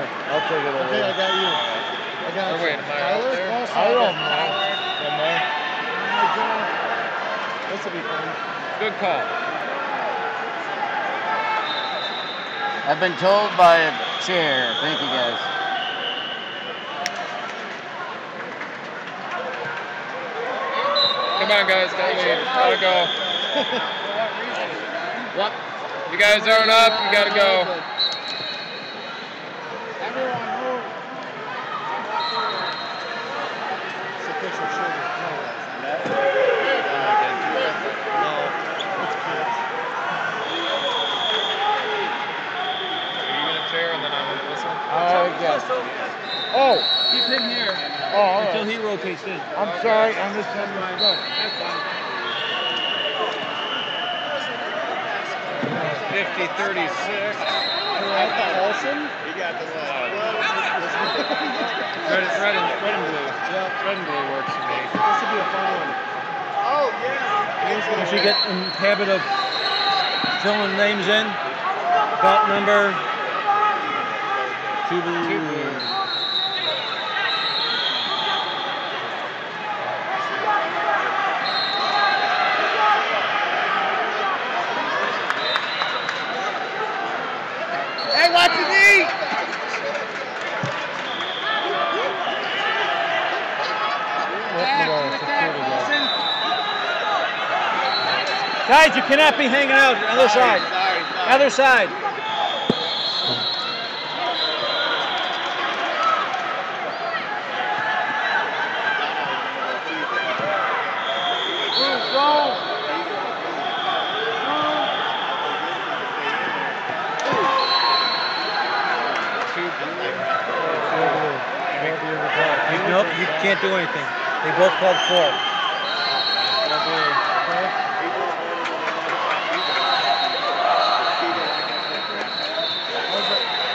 Here, I'll take it over. Okay, I got you. I got Or you. wait, am I out Tyler, there? cross I don't there. know. One more. Good job. This will be fun. Good call. I've been told by a chair. Thank you guys. Come on, guys. Gotta leave. Gotta go. What? You guys aren't up. You gotta go. Everyone move. It's official sugar. No, that's not. No, it's kids. Are you gonna chair and then I'm gonna listen? I. Oh, Keep him here oh, all until right. he rotates in. I'm sorry, I misunderstood. That's fine. 50 36. Olson? He got the uh, Red, red, and, red and blue. Yeah. Red and blue works for me. This would be a fun one. Oh, yeah. If you get in habit of filling names in, belt number, your knee! Guys, you cannot be hanging out. On other side. Other side. Two blue. You, nope, you can't do anything. They both called four.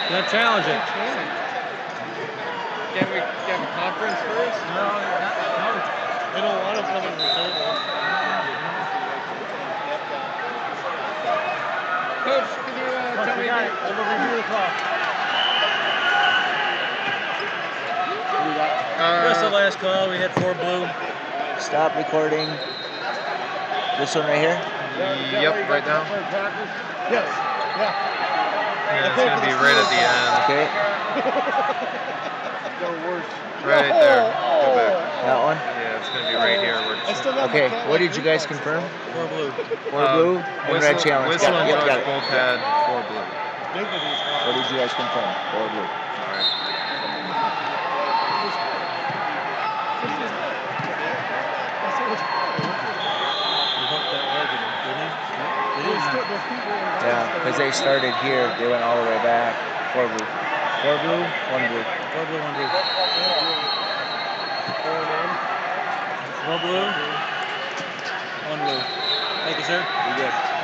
Gonna challenge it. Can we have a conference first? No, no. They don't want to come in the table. Coach, can you uh, tell me? I'm gonna review the clock. That's the Uh, last call. We had four blue. Stop recording. This one right here? Yep, right now. Yes. Yeah. Yeah, it's gonna be right at the end. Okay, Right there. Go back. that one. Yeah, it's gonna be right here. Where I still got my Okay, what did you guys confirm? Four blue. Four Um, blue and Whistle, red challenge. Whistle Got it. and Yep, got both had four blue. Dignity's What did you guys confirm? Four blue. Alright. Yeah, because they started here, they went all the way back. Four blue. Four blue, one blue. Four blue, one blue. Four blue, one blue. Thank you, sir. You good?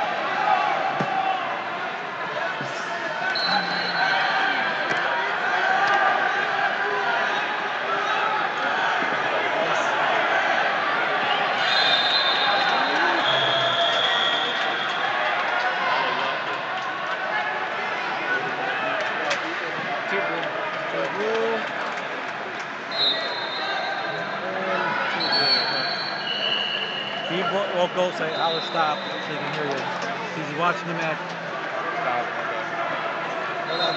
Two blue. Can you vo- well, go say holler stop so he can hear you. He's watching the match. Stop. Okay.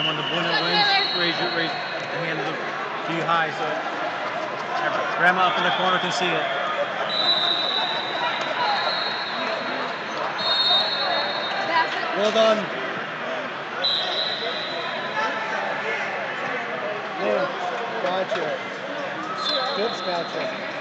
And when the winner wins, raise your raise the hand to, the, to you high so grandma up in the corner can see it. Well done. Gotcha. Good gotcha.